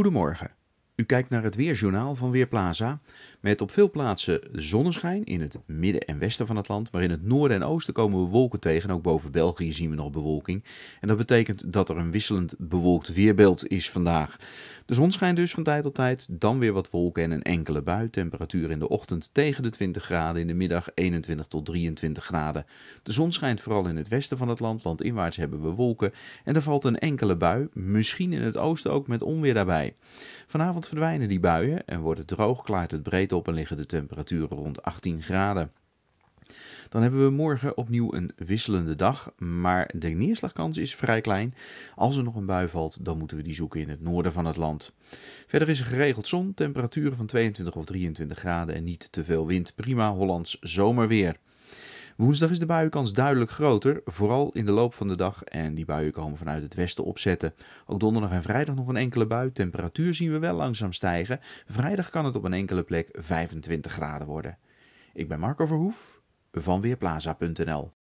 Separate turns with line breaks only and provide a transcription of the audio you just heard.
Goedemorgen. U kijkt naar het Weerjournaal van Weerplaza. Met op veel plaatsen zonneschijn in het midden en westen van het land. Maar in het noorden en oosten komen we wolken tegen. Ook boven België zien we nog bewolking. En dat betekent dat er een wisselend bewolkt weerbeeld is vandaag. De zon schijnt dus van tijd tot tijd. Dan weer wat wolken en een enkele bui. Temperatuur in de ochtend tegen de 20 graden. In de middag 21 tot 23 graden. De zon schijnt vooral in het westen van het land. Landinwaarts hebben we wolken. En er valt een enkele bui. Misschien in het oosten ook met onweer daarbij. Vanavond verdwijnen die buien en wordt het droog, klaart het breed op en liggen de temperaturen rond 18 graden. Dan hebben we morgen opnieuw een wisselende dag, maar de neerslagkans is vrij klein. Als er nog een bui valt, dan moeten we die zoeken in het noorden van het land. Verder is er geregeld zon, temperaturen van 22 of 23 graden en niet te veel wind. Prima Hollands zomerweer. Woensdag is de buienkans duidelijk groter, vooral in de loop van de dag. En die buien komen vanuit het westen opzetten. Ook donderdag en vrijdag nog een enkele bui. Temperatuur zien we wel langzaam stijgen. Vrijdag kan het op een enkele plek 25 graden worden. Ik ben Marco Verhoef van Weerplaza.nl